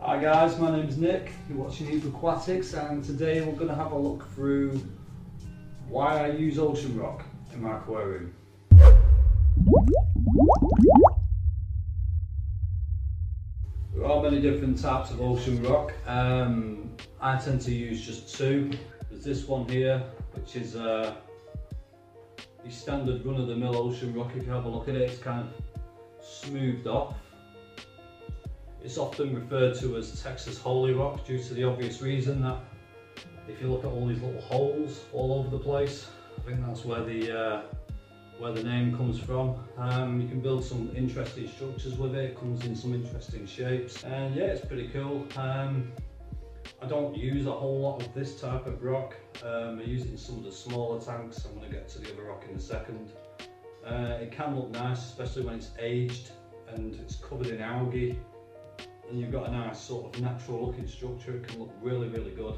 Hi guys, my name's Nick, you're watching Heap Aquatics and today we're going to have a look through why I use ocean rock in my aquarium. There are many different types of ocean rock. Um, I tend to use just two. There's this one here, which is uh, the standard run-of-the-mill ocean rock. If you have a look at it, it's kind of smoothed off. It's often referred to as Texas Holey Rock due to the obvious reason that if you look at all these little holes all over the place, I think that's where the uh, where the name comes from. Um, you can build some interesting structures with it, it comes in some interesting shapes and yeah it's pretty cool. Um, I don't use a whole lot of this type of rock, um, I use it in some of the smaller tanks, I'm going to get to the other rock in a second. Uh, it can look nice especially when it's aged and it's covered in algae and you've got a nice sort of natural looking structure, it can look really really good.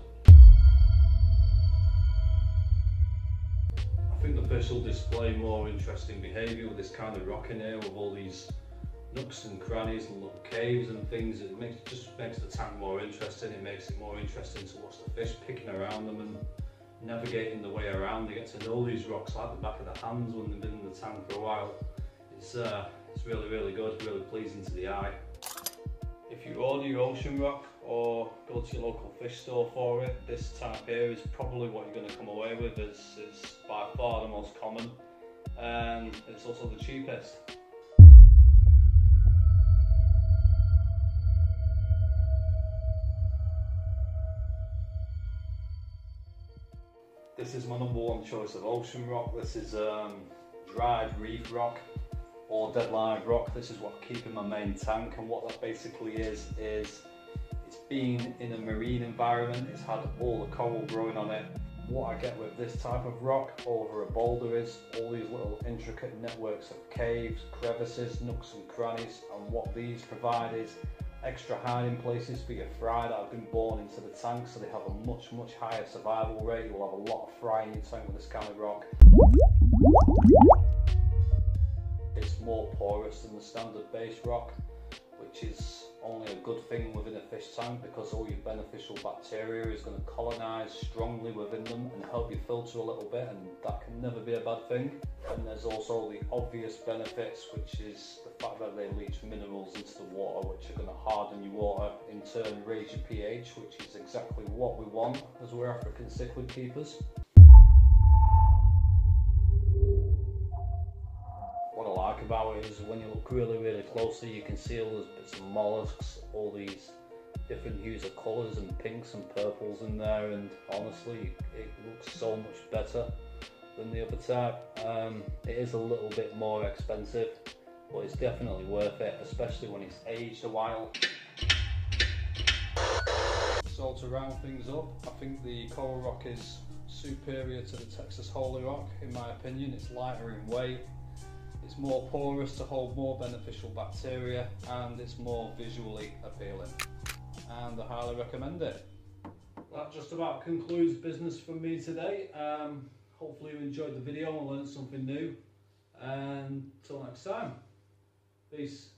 I think the fish will display more interesting behaviour with this kind of rock in here with all these nooks and crannies and little caves and things. It makes, just makes the tank more interesting. It makes it more interesting to watch the fish picking around them and navigating the way around. They get to know these rocks like the back of their hands when they've been in the tank for a while. It's, uh, it's really, really good, really pleasing to the eye. If you order your ocean rock or go to your local fish store for it, this type here is probably what you're going to come away with. It's, it's by far the most common and it's also the cheapest. This is my number one choice of ocean rock. This is um, dried reef rock or dead live rock. This is what I keep in my main tank and what that basically is, is it's been in a marine environment, it's had all the coral growing on it. What I get with this type of rock over a boulder is all these little intricate networks of caves, crevices, nooks and crannies and what these provide is extra hiding places for your fry that have been born into the tank so they have a much much higher survival rate. You'll have a lot of fry in your tank with this kind of rock. It's more porous than the standard base rock, which is only a good thing within a fish tank because all your beneficial bacteria is going to colonize strongly within them and help you filter a little bit and that can never be a bad thing. And there's also the obvious benefits which is the fact that they leach minerals into the water which are going to harden your water, in turn raise your pH which is exactly what we want as we're African cichlid keepers. Like about it is when you look really really closely you can see all those bits of mollusks all these different hues of colours and pinks and purples in there and honestly it looks so much better than the other type. Um, it is a little bit more expensive but it's definitely worth it especially when it's aged a while. So to round things up I think the coral rock is superior to the Texas Holey Rock in my opinion. It's lighter in weight it's more porous to hold more beneficial bacteria and it's more visually appealing. And I highly recommend it. That just about concludes business for me today. Um, hopefully you enjoyed the video and learned something new. And until next time, peace.